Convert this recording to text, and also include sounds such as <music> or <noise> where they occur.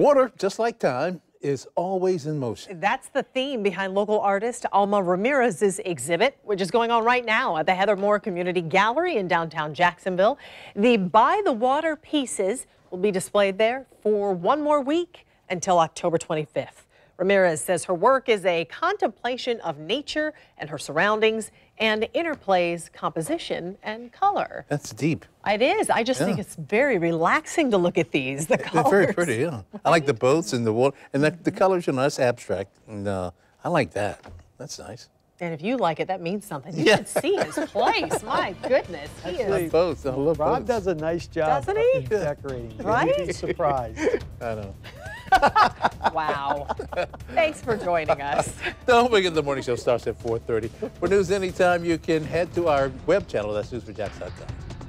Water, just like time, is always in motion. That's the theme behind local artist Alma Ramirez's exhibit, which is going on right now at the Heather Moore Community Gallery in downtown Jacksonville. The By the Water pieces will be displayed there for one more week until October 25th. Ramirez says her work is a contemplation of nature and her surroundings and interplays composition and color. That's deep. It is. I just think it's very relaxing to look at these. The colors. <laughs> They're very pretty, yeah. I like the boats and the water, and the, the colors, you know, that's abstract, and uh, I like that. That's nice. And if you like it, that means something. You Yeah. should see his <laughs> place. My goodness, he Actually, is. Boats, I love Rob boats. does a nice job Doesn't he? in decorating. You'd Right? be surprised. <laughs> I know. Wow. <laughs> Thanks for joining us. <laughs> Don't forget the morning show starts at 4.30. For news anytime, you can head to our web channel, that's news4jax.com.